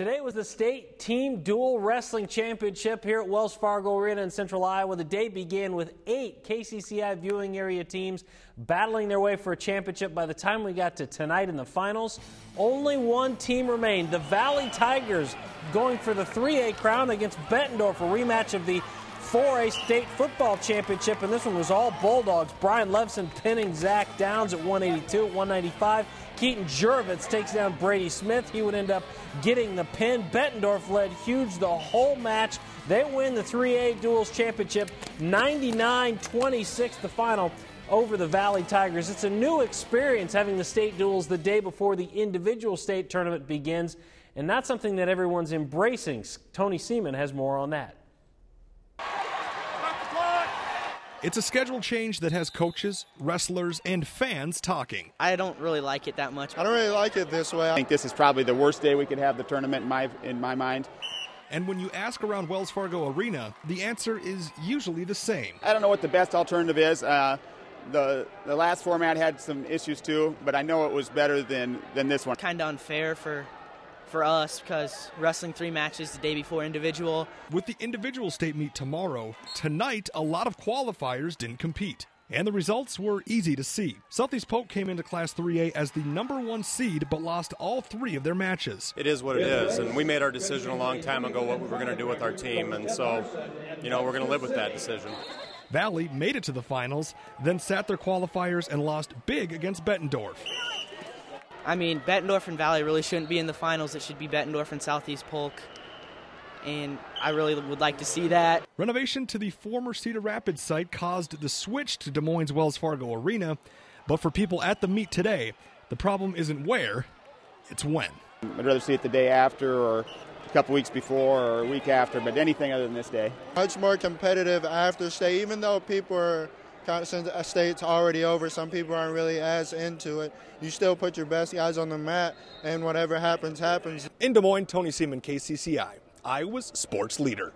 Today was the state team dual wrestling championship here at Wells Fargo Arena in central Iowa. The day began with eight KCCI viewing area teams battling their way for a championship. By the time we got to tonight in the finals, only one team remained. The Valley Tigers going for the 3A crown against Bettendorf, a rematch of the 4A state football championship, and this one was all Bulldogs. Brian Levson pinning Zach Downs at 182, at 195. Keaton Jurovitz takes down Brady Smith. He would end up getting the pin. Bettendorf led huge the whole match. They win the 3A Duals Championship 99 26, the final over the Valley Tigers. It's a new experience having the state duals the day before the individual state tournament begins, and that's something that everyone's embracing. Tony Seaman has more on that. It's a schedule change that has coaches, wrestlers, and fans talking. I don't really like it that much. I don't really like it this way. I think this is probably the worst day we could have the tournament in my in my mind. And when you ask around Wells Fargo Arena, the answer is usually the same. I don't know what the best alternative is. Uh, the the last format had some issues too, but I know it was better than than this one. Kind of unfair for for us because wrestling three matches the day before individual. With the individual state meet tomorrow, tonight a lot of qualifiers didn't compete. And the results were easy to see. Southeast Polk came into Class 3A as the number one seed, but lost all three of their matches. It is what it is, and we made our decision a long time ago what we were going to do with our team, and so, you know, we're going to live with that decision. Valley made it to the finals, then sat their qualifiers and lost big against Bettendorf. I mean, Bettendorf and Valley really shouldn't be in the finals. It should be Bettendorf and Southeast Polk. And I really would like to see that. Renovation to the former Cedar Rapids site caused the switch to Des Moines Wells Fargo Arena. But for people at the meet today, the problem isn't where, it's when. I'd rather see it the day after or a couple weeks before or a week after, but anything other than this day. Much more competitive after state, even though people are since a state's already over, some people aren't really as into it. You still put your best guys on the mat, and whatever happens, happens. In Des Moines, Tony Seaman, KCCI, Iowa's sports leader.